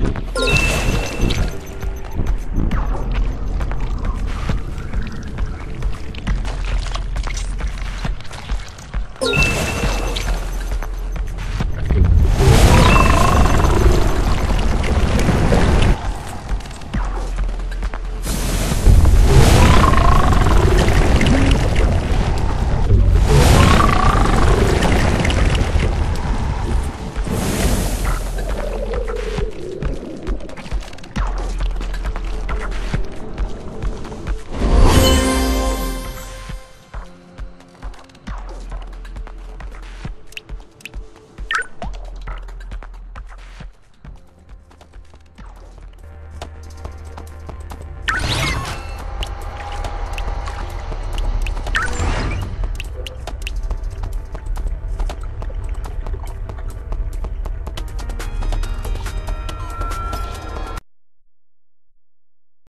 Yeah.